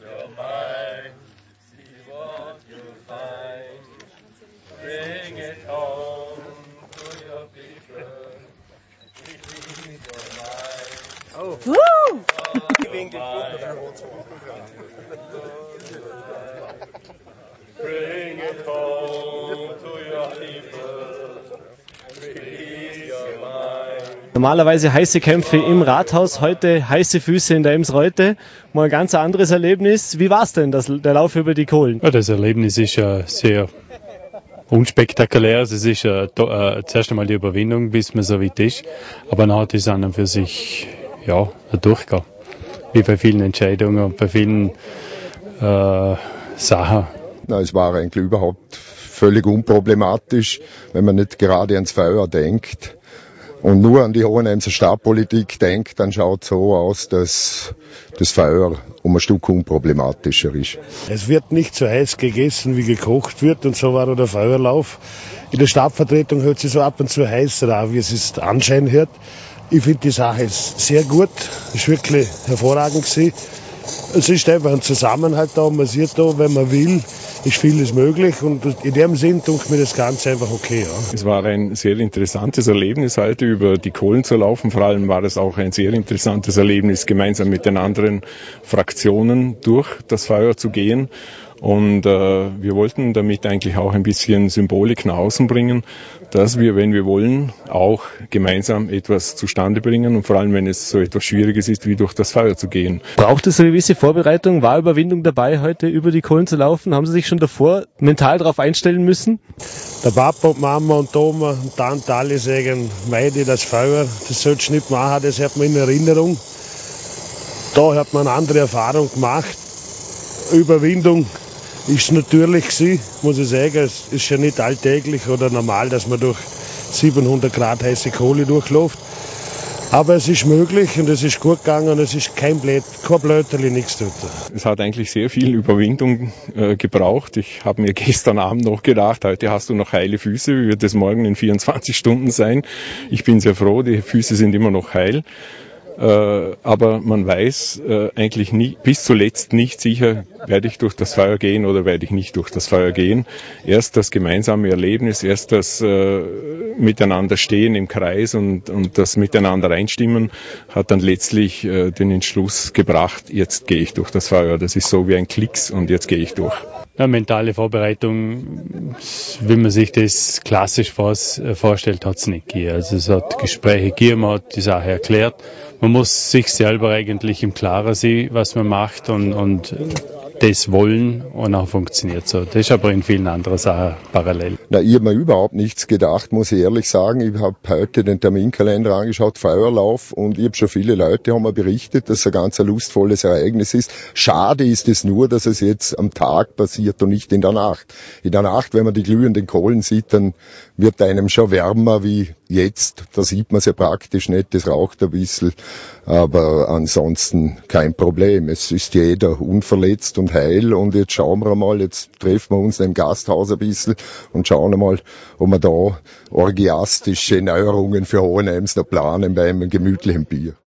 your mind. See what you'll find. Bring it home to your people. It is your mind. Woo! Bring it home to your people. Normalerweise heiße Kämpfe im Rathaus, heute heiße Füße in der Emsreute. Mal ein ganz anderes Erlebnis. Wie war's denn, das, der Lauf über die Kohlen? Ja, das Erlebnis ist äh, sehr unspektakulär. Es ist äh, äh, zuerst einmal die Überwindung, bis man so weit ist. Aber nachher ist es an und für sich ja, ein Durchgang. Wie bei vielen Entscheidungen und bei vielen äh, Sachen. Na, es war eigentlich überhaupt völlig unproblematisch, wenn man nicht gerade ans Feuer denkt und nur an die Hohenheimser Stadtpolitik denkt, dann schaut es so aus, dass das Feuer um ein Stück unproblematischer ist. Es wird nicht so heiß gegessen, wie gekocht wird und so war auch der Feuerlauf. In der Stadtvertretung hört sich so ab und zu heißer an, wie es ist Anschein hört. Ich finde die Sache ist sehr gut, ist wirklich hervorragend gewesen. Es ist einfach ein Zusammenhalt da, man sieht da, wenn man will, ist vieles möglich und in dem Sinn tut mir das Ganze einfach okay. Ja. Es war ein sehr interessantes Erlebnis heute über die Kohlen zu laufen. Vor allem war es auch ein sehr interessantes Erlebnis, gemeinsam mit den anderen Fraktionen durch das Feuer zu gehen. Und äh, wir wollten damit eigentlich auch ein bisschen Symbolik nach außen bringen, dass wir, wenn wir wollen, auch gemeinsam etwas zustande bringen und vor allem, wenn es so etwas Schwieriges ist, wie durch das Feuer zu gehen. Braucht es eine gewisse Vorbereitung? War Überwindung dabei, heute über die Kohlen zu laufen? Haben Sie sich schon davor mental darauf einstellen müssen? Der Papa und Mama und Oma und Tante alle sagen, meide das Feuer, das sollst du nicht machen, das hat man in Erinnerung. Da hat man eine andere Erfahrung gemacht. Überwindung ist natürlich gewesen, muss ich sagen. Es ist ja nicht alltäglich oder normal, dass man durch 700 Grad heiße Kohle durchläuft. Aber es ist möglich und es ist gut gegangen und es ist kein Blöd, kein Blöterli, nichts tut. Es hat eigentlich sehr viel Überwindung äh, gebraucht. Ich habe mir gestern Abend noch gedacht, heute hast du noch heile Füße, wie wird es morgen in 24 Stunden sein? Ich bin sehr froh, die Füße sind immer noch heil. Äh, aber man weiß äh, eigentlich nie, bis zuletzt nicht sicher, werde ich durch das Feuer gehen oder werde ich nicht durch das Feuer gehen. Erst das gemeinsame Erlebnis, erst das äh, Miteinander stehen im Kreis und, und das Miteinander einstimmen hat dann letztlich den Entschluss gebracht, jetzt gehe ich durch das Feuer. Das ist so wie ein Klicks und jetzt gehe ich durch. Ja, mentale Vorbereitung, wie man sich das klassisch vorstellt, hat es nicht gegeben. Also es hat Gespräche gegeben, man hat die Sache erklärt. Man muss sich selber eigentlich im Klaren sein, was man macht und, und das wollen und auch funktioniert so. Das ist aber in vielen anderen Sachen parallel. Na, ich habe mir überhaupt nichts gedacht, muss ich ehrlich sagen. Ich habe heute den Terminkalender angeschaut, Feuerlauf, und ich habe schon viele Leute haben mir berichtet, dass es ein ganz lustvolles Ereignis ist. Schade ist es nur, dass es jetzt am Tag passiert und nicht in der Nacht. In der Nacht, wenn man die glühenden Kohlen sieht, dann wird einem schon wärmer wie jetzt. Da sieht man es ja praktisch nicht, das raucht ein bisschen. Aber ansonsten kein Problem. Es ist jeder unverletzt und heil. Und jetzt schauen wir mal, jetzt treffen wir uns im Gasthaus ein bisschen und schauen mal, ob wir da orgiastische Neuerungen für Hohenheims noch planen bei einem gemütlichen Bier.